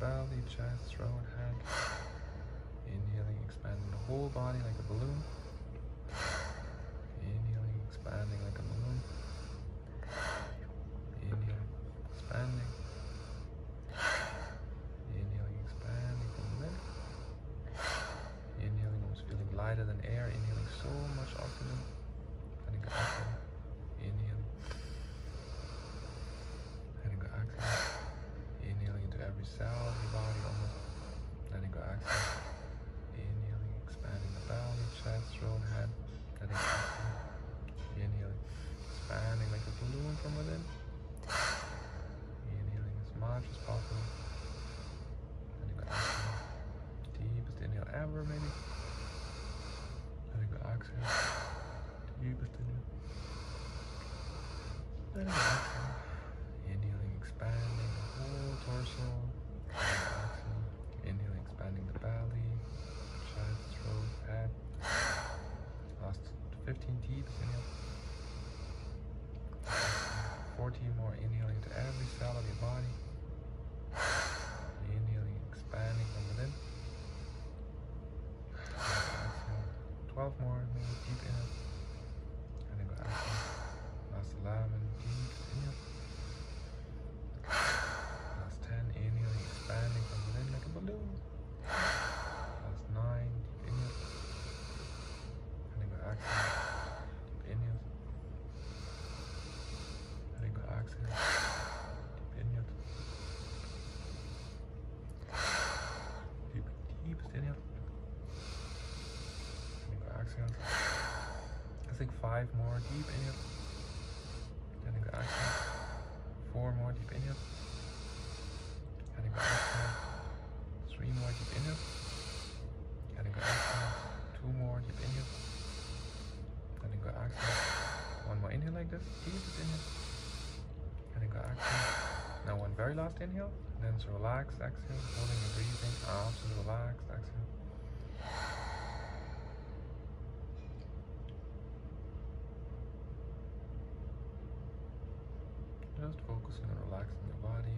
belly, chest, throat, head. Inhaling, expanding the whole body like a balloon. Inhaling, expanding like a balloon. Inhaling, expanding. Inhaling, expanding from within. Inhaling, almost feeling lighter than air. Inhaling so much oxygen. Letting go exhale. Inhaling. Letting go exhale. Inhaling into every cell of your body almost. Letting go exhale. Inhaling, expanding the belly, chest, throat, head. Letting go exhale. Inhaling, expanding like a balloon from within. Inhaling as much as possible. Letting go exhale. Deepest inhale ever, maybe. Letting go exhale. Deepest inhale. Letting go exhale. Inhaling, expanding the whole torso. Inhaling, expanding the belly, chest, throat, head. Last 15 deeps. Inhale. 14 more. Inhaling to every cell of your body. Inhaling, expanding from within. Exhale. 12 more. Maybe deep inhale. And then go exhale. Last 11. Deep inhale. Last 10. Inhaling, expanding from within like a balloon. Last 9. Deep inhale. And then go exhale. Deep inhale. And then go exhale. Deep inhale. Deep, deepest inhale. And then go exhale. I think five more deep inhale. And go exhale. Four more deep inhale. And go exhale. Three more deep inhale. And go exhale. Two more deep inhale. And go exhale. One more inhale like this. Deepest inhale. And go exhale. Now one very last inhale. And then relax, exhale, holding and breathing. Absolutely relaxed, exhale. Just focusing on relaxing your body.